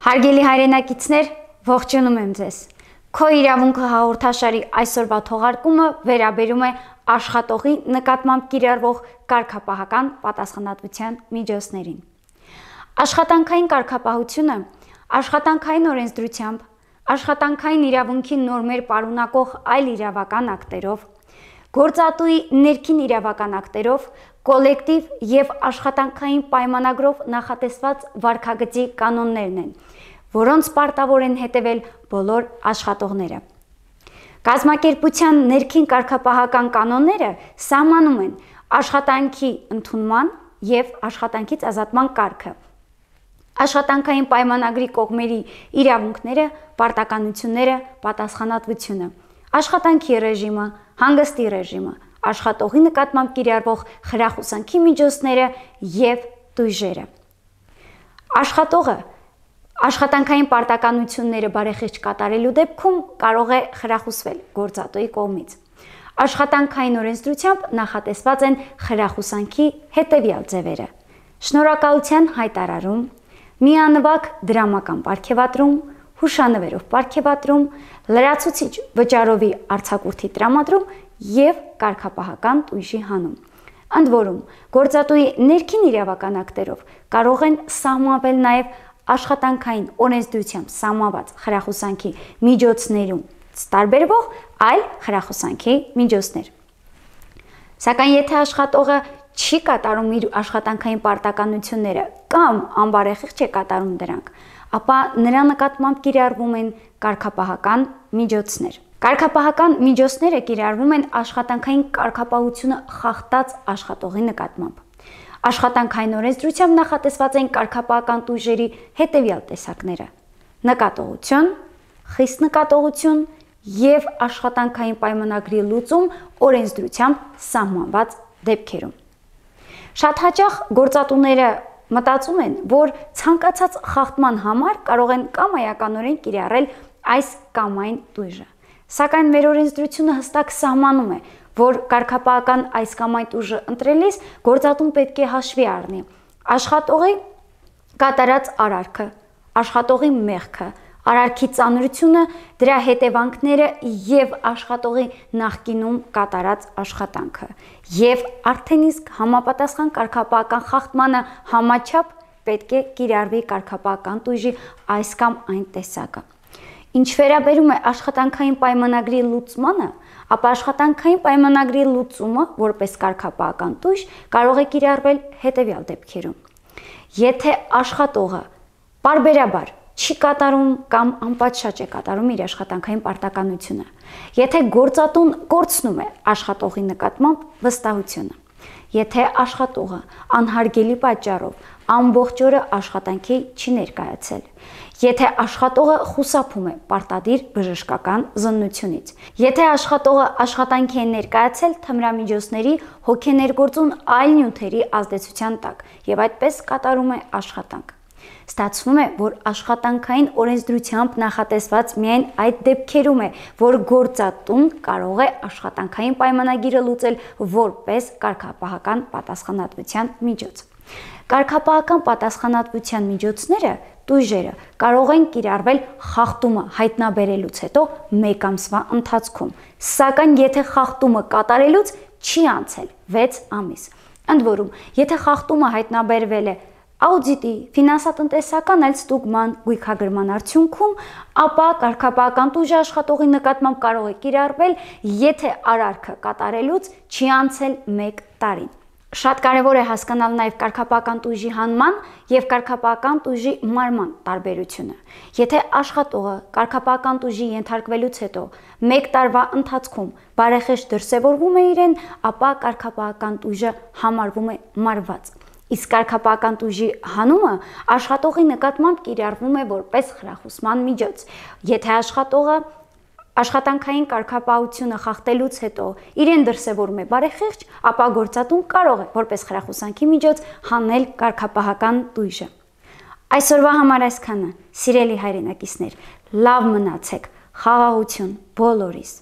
Հարգելի հայրենակիցներ, ողջունում եմ ձեզ։ Քո իրավունքը հաղորդաշարի այսօրվա թողարկումը վերաբերում է աշխատողի նկատմամբ կիրառվող կարգապահական պատասխանատվության միջոցներին։ Աշխատանքային կարգապահությունը աշխատանքային օրենսդրությամբ, աշխատանքային իրավունքի նորմեր պարունակող այլ իրավական ակտերով, գործատուի ներքին իրավական ակտերով, կոլեկտիվ եւ աշխատանքային պայմանագրով նախատեսված վարքագծի կանոններն են, որոնց պարտավոր են հետևել բոլոր աշխատողները։ Կազմակերպության ներքին կարգապահական կանոնները սահմանում են աշխատանքի ընդունման եւ աշխատանքից ազատման կարգը։ Աշխատանքային պայմանագրի կողմերի իրավունքները, պարտականությունները, պատասխանատվությունը, աշխատանքի ռեժիմը, հանգստի ռեժիմը, աշխատողի նկատմամբ կիրառվող խրախուսանքի միջոցները եւ դույժերը։ Աշխատողը աշխատանքային պարտականությունները բարեխիղճ կատարելու դեպքում կարող է խրախուսվել գործատուի կողմից։ Աշխատանքային օրենսդրությամբ նախատեսված են խրախուսանքի հետևյալ ձևերը. շնորհակալության հայտարարում, միանվագ դրամական ապարքեվատրում, հուշանվերով ապարքեվատրում, լրացուցիչ վճարովի արձակուրդի տրամադրում եւ կարգապահական տույժի հանում։ Ընդ որում, գործատուի ներքին իրավական ակտերով կարող են սահմանվել նաև աշխատանքային օրենսդրությամբ սահմանված խրախուսանքի միջոցներում տարբերվող այլ խրախուսանքի միջոցներ։ Սակայն եթե աշխատողը չի կատարում իր աշխատանքային պարտականությունները կամ անբարեխիղճ է կատարում դրանք, ապա նրա նկատմամբ կիրառվում են կարգապահական միջոցներ։ Կարգապահական միջոցները կիրառվում են աշխատանքային կարգապահությունը խախտած աշխատողի նկատմամբ աշխատանքային օրենսդրությամբ նախատեսված են կարգապահական տույժերի հետևյալ տեսակները. նկատողություն, խիստ նկատողություն եւ աշխատանքային պայմանագրի լուծում օրենսդրությամբ սահմանված դեպքերում։ Շատ հաճախ գործատուները մտածում են, որ ցանկացած խախտման համար կարող են կամայականորեն կիրառել այս կամ այն տույժը։ Սակայն մեր օրենսդրությունը հստակ սահմանում է, որ կարգապահական այս կամ այդ ուժը ընտրելիս գործատուն պետք է հաշվի առնի. Աշխատողի կատարած արարքը, աշխատողի մեղքը, արարքի ծանրությունը, դրա հետևանքները եւ աշխատողի նախկինում կատարած աշխատանքը եւ արդեն իսկ համապատասխան կարգապահական խախտմանը համաչափ պետք է կիրառվի կարգապահական տույժի այս կամ այն տեսակը։ Ինչ վերաբերում է աշխատանքային պայմանագրի լուծմանը, ապա աշխատանքային պայմանագրի լուծումը որպես կարգապահական տույժ կարող է կիրառվել հետևյալ դեպքերում։ Եթե աշխատողը բարբերաբար չի կատարում կամ անպատշաճ է կատարում իր աշխատանքային պարտականությունը, եթե գործատուն կորցնում է աշխատողի նկատմամբ վստահությունը, եթե աշխատողը անհարգելի պատճառով ամբողջ օրը աշխատանքի չի ներկայացել, Եթե աշխատողը խուսափում է պարտադիր բժշկական զննությունից, եթե աշխատողը աշխատանքի է ներկայացել թմրամիջոցների հոգեներգործուն այլ նյութերի ազդեցության տակ եւ այդպես կատարում է աշխատանք։ Ստացվում է, որ աշխատանքային օրենսդրությամբ նախատեսված միայն այդ դեպքերում է, որ գործատուն կարող է աշխատանքային պայմանագիրը լուծել որպես կարգապահական պատասխանատվության միջոց։ Կարգապահական պատասխանատվության միջոցները տույժերը կարող են կիրառվել խախտումը հայտնաբերելուց հետո 1 ամսվա ընթացքում, սակայն եթե խախտումը կատարելուց չի անցել 6 ամիս։ Ընդ որում, եթե խախտումը հայտնաբերվել է աուդիտի, ֆինանսատնտեսական այլ ստուգման, գույքագրման արդյունքում, ապա կարգապահական տուժի աշխատողի նկատմամբ կարող է կիրառվել, եթե արարքը կատարելուց չի անցել 1 տարին։ Շատ կարևոր է հասկանալ նաև կարգապահական տույժի հանման եւ կարգապահական տույժի մարման տարբերությունը։ Եթե աշխատողը կարգապահական տույժի ենթարկվելուց հետո 1 տարվա ընթացքում բարեխեշտ դրսևորվում է իրեն, ապա կարգապահական տույժը համարվում է մարված։ Իսկ կարգապահական տույժի հանումը աշխատողի նկատմամբ կիրառվում է որպես խրախուսման միջոց։ Եթե աշխատողը աշխատանքային կարգապահությունը խախտելուց հետո իրեն դրսևորում է բարեխիղճ, ապա գործատուն կարող է որպես խրախուսանքի միջոց հանել կարգապահական տույժը։ Այսօրվա համար այսքանը, սիրելի հայրենակիցներ, լավ մնացեք, խաղաղություն բոլորիս։